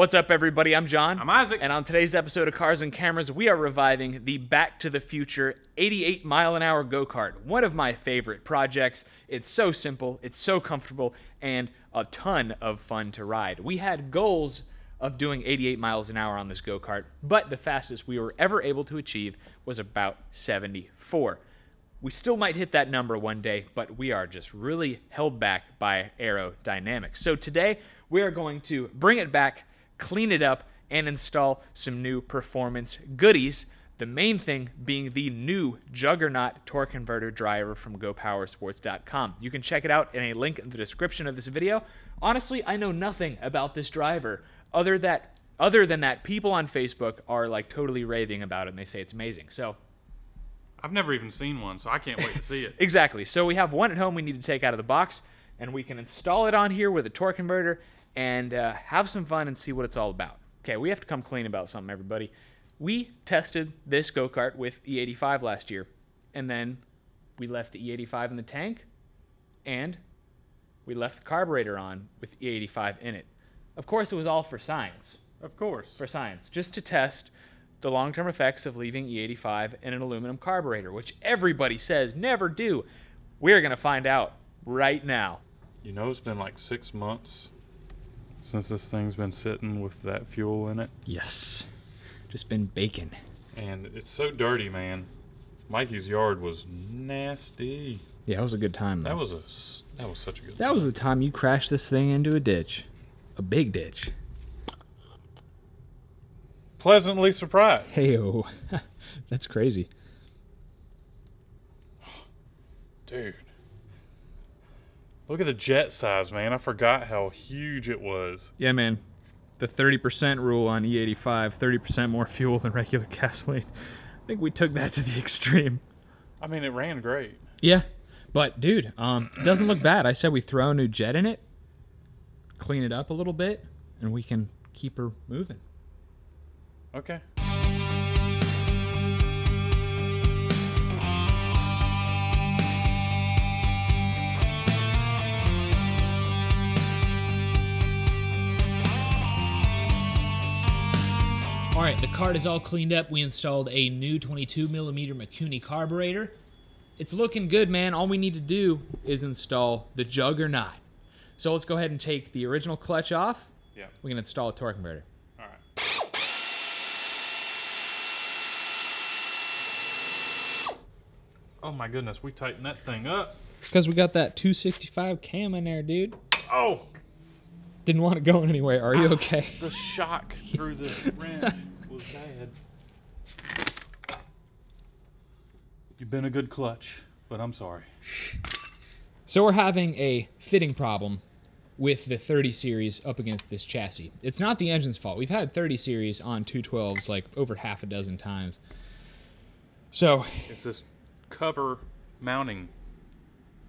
What's up, everybody? I'm John. I'm Isaac. And on today's episode of Cars and Cameras, we are reviving the Back to the Future 88 mile an hour go kart. One of my favorite projects. It's so simple, it's so comfortable, and a ton of fun to ride. We had goals of doing 88 miles an hour on this go kart, but the fastest we were ever able to achieve was about 74. We still might hit that number one day, but we are just really held back by aerodynamics. So today, we are going to bring it back clean it up, and install some new performance goodies. The main thing being the new Juggernaut torque converter driver from GoPowerSports.com. You can check it out in a link in the description of this video. Honestly, I know nothing about this driver other that other than that people on Facebook are like totally raving about it and they say it's amazing. So I've never even seen one, so I can't wait to see it. exactly. So we have one at home we need to take out of the box and we can install it on here with a torque converter and uh, have some fun and see what it's all about. Okay, we have to come clean about something, everybody. We tested this go kart with E85 last year, and then we left the E85 in the tank, and we left the carburetor on with E85 in it. Of course, it was all for science. Of course. For science, just to test the long term effects of leaving E85 in an aluminum carburetor, which everybody says never do. We're going to find out right now. You know, it's been like six months since this thing's been sitting with that fuel in it. Yes. Just been baking. And it's so dirty, man. Mikey's yard was nasty. Yeah, that was a good time. Though. That was a that was such a good. That time. was the time you crashed this thing into a ditch, a big ditch. Pleasantly surprised. Heyo, that's crazy. Dude. Look at the jet size, man. I forgot how huge it was. Yeah, man. The 30% rule on E85, 30% more fuel than regular gasoline. I think we took that to the extreme. I mean, it ran great. Yeah. But, dude, um, it doesn't look bad. I said we throw a new jet in it, clean it up a little bit, and we can keep her moving. Okay. All right, the cart is all cleaned up. We installed a new 22 millimeter Mikuni carburetor. It's looking good, man. All we need to do is install the juggernaut. So let's go ahead and take the original clutch off. Yeah. We can install a torque converter. All right. Oh my goodness, we tightened that thing up. Because we got that 265 cam in there, dude. Oh! Didn't want it going anywhere. Are you ah, okay? The shock through the wrench was bad. You've been a good clutch, but I'm sorry. So we're having a fitting problem with the 30 series up against this chassis. It's not the engine's fault. We've had 30 series on 212s like over half a dozen times. So it's this cover mounting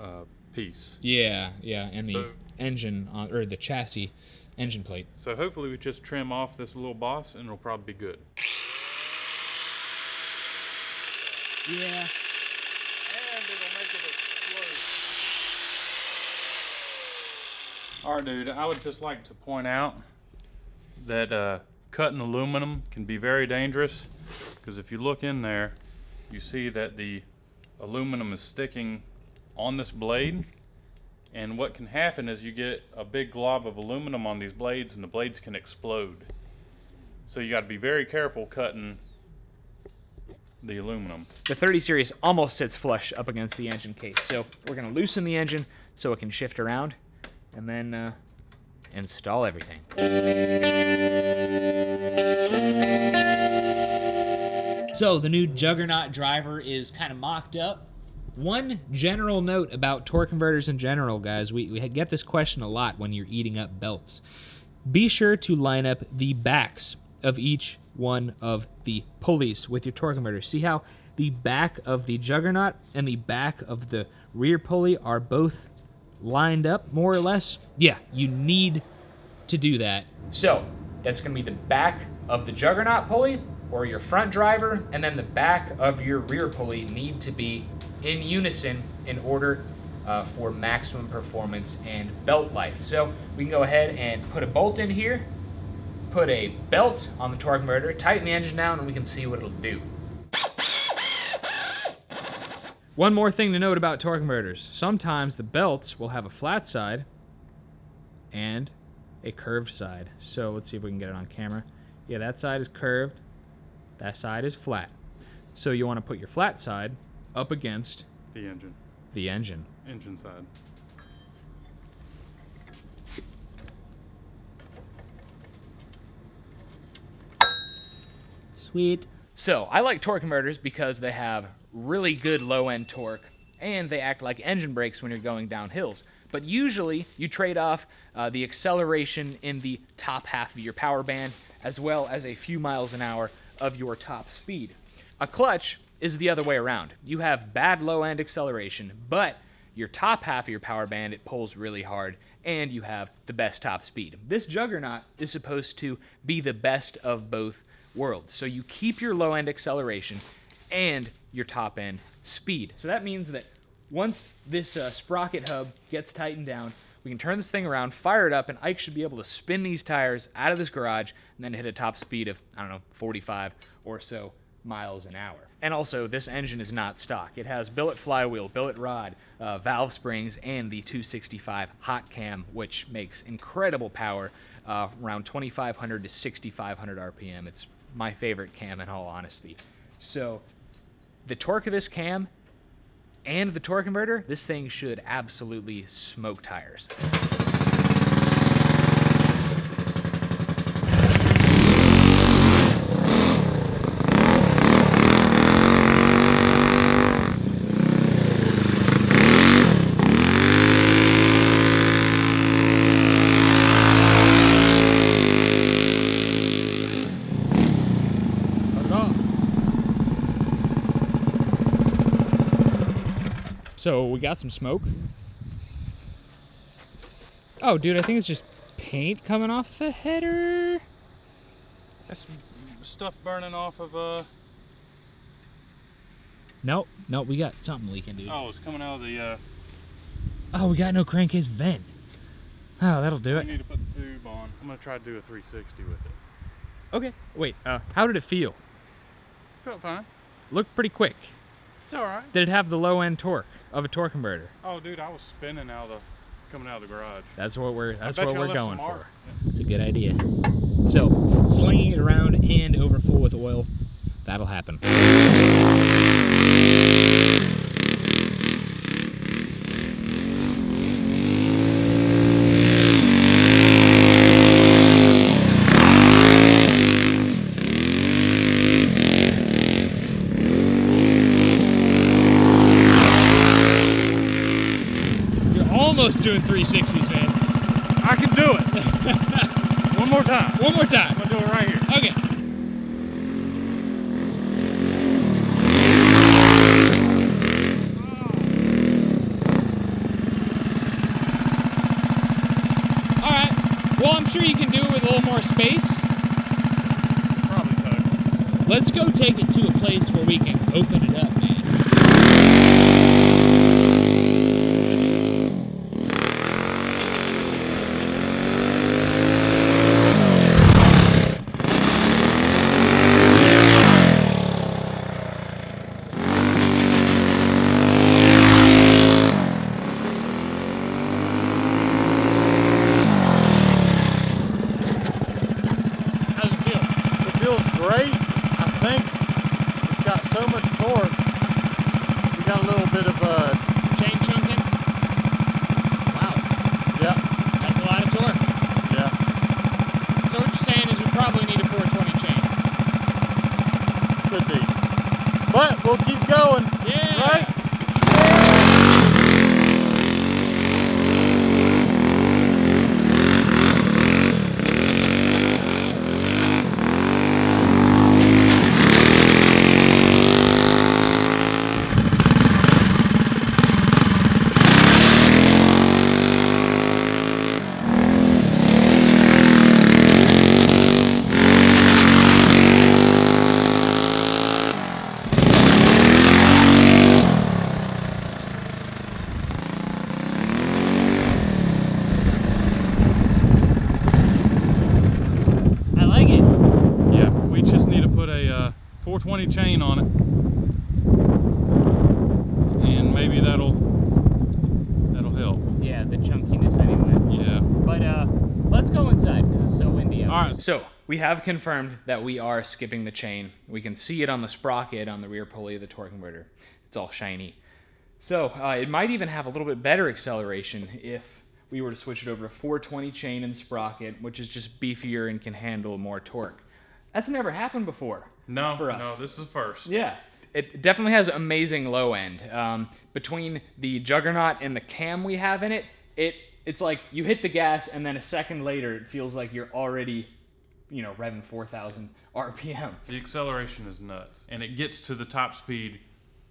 uh, piece. Yeah, yeah, and the so, engine on, or the chassis engine plate. So hopefully we just trim off this little boss and it'll probably be good. Yeah. And it'll make it explode. Alright dude, I would just like to point out that uh, cutting aluminum can be very dangerous because if you look in there, you see that the aluminum is sticking on this blade and what can happen is you get a big glob of aluminum on these blades and the blades can explode. So you got to be very careful cutting the aluminum. The 30 series almost sits flush up against the engine case. So we're going to loosen the engine so it can shift around and then uh, install everything. So the new Juggernaut driver is kind of mocked up. One general note about torque converters in general, guys, we, we get this question a lot when you're eating up belts. Be sure to line up the backs of each one of the pulleys with your torque converter. See how the back of the Juggernaut and the back of the rear pulley are both lined up, more or less? Yeah, you need to do that. So, that's going to be the back of the Juggernaut pulley or your front driver, and then the back of your rear pulley need to be in unison in order uh, for maximum performance and belt life. So we can go ahead and put a bolt in here, put a belt on the torque converter, tighten the engine down, and we can see what it'll do. One more thing to note about torque converters. Sometimes the belts will have a flat side and a curved side. So let's see if we can get it on camera. Yeah, that side is curved, that side is flat. So you want to put your flat side up against The engine. the engine. Engine side. Sweet. So I like torque converters because they have really good low end torque and they act like engine brakes when you're going down hills. But usually you trade off uh, the acceleration in the top half of your power band as well as a few miles an hour of your top speed. A clutch is the other way around. You have bad low end acceleration, but your top half of your power band it pulls really hard and you have the best top speed. This juggernaut is supposed to be the best of both worlds. So you keep your low end acceleration and your top end speed. So that means that once this uh, sprocket hub gets tightened down, we can turn this thing around, fire it up, and Ike should be able to spin these tires out of this garage and then hit a top speed of, I don't know, 45 or so miles an hour. And also, this engine is not stock. It has billet flywheel, billet rod, uh, valve springs, and the 265 hot cam, which makes incredible power, uh, around 2,500 to 6,500 RPM. It's my favorite cam in all honesty. So, the torque of this cam and the torque converter, this thing should absolutely smoke tires. So we got some smoke. Oh, dude, I think it's just paint coming off the header. That's stuff burning off of, uh, Nope, nope, we got something leaking, dude. oh, it's coming out of the, uh, Oh, we got no crankcase vent. Oh, that'll do we it. need to put the tube on. I'm gonna try to do a 360 with it. Okay, wait, uh, how did it feel? Felt fine. Looked pretty quick. It's alright. Did it have the low end torque of a torque converter? Oh, dude, I was spinning out of the, coming out of the garage. That's what we're that's what we're going for. It's a good idea. So, slinging it around and over full with oil, that'll happen. You're almost doing 360s, man. I can do it. One more time. One more I'm time. gonna do it right here. Okay. All right. Well, I'm sure you can do it with a little more space. Probably so. Let's go take it to a place where we can open it up, man. How's it feel? It feels great. I think it's got so much torque. We got a little bit of uh Chain chunking? Wow, yeah, that's a lot of torque. yeah. So what you're saying is we probably need a 420 chain. Could be. But we'll keep going. Help. The chunkiness anyway. Yeah. But uh, let's go inside because it's so windy out. All right. So we have confirmed that we are skipping the chain. We can see it on the sprocket on the rear pulley of the torque converter. It's all shiny. So uh, it might even have a little bit better acceleration if we were to switch it over to 420 chain and sprocket, which is just beefier and can handle more torque. That's never happened before. No, for us. no, this is first. Yeah, it definitely has amazing low end. Um, between the Juggernaut and the cam we have in it, it it's like you hit the gas and then a second later it feels like you're already, you know, revving 4,000 RPM. The acceleration is nuts, and it gets to the top speed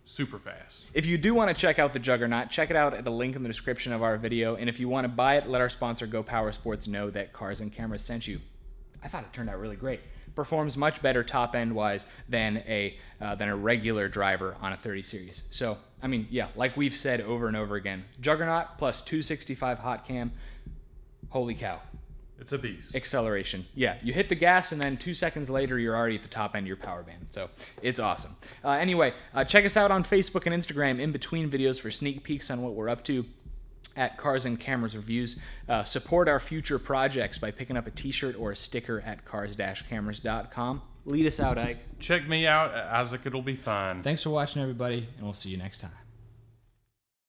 super fast. If you do want to check out the Juggernaut, check it out at a link in the description of our video. And if you want to buy it, let our sponsor Go Power Sports know that Cars and Cameras sent you. I thought it turned out really great. Performs much better top end wise than a uh, than a regular driver on a 30 series. So I mean, yeah, like we've said over and over again, Juggernaut plus 265 hot cam. Holy cow! It's a beast. acceleration. Yeah, you hit the gas, and then two seconds later, you're already at the top end of your power band. So it's awesome. Uh, anyway, uh, check us out on Facebook and Instagram in between videos for sneak peeks on what we're up to at Cars and Cameras Reviews. Uh, support our future projects by picking up a t shirt or a sticker at cars-cameras.com. Lead us out, Ike. Check me out, Isaac. It'll be fine. Thanks for watching, everybody, and we'll see you next time.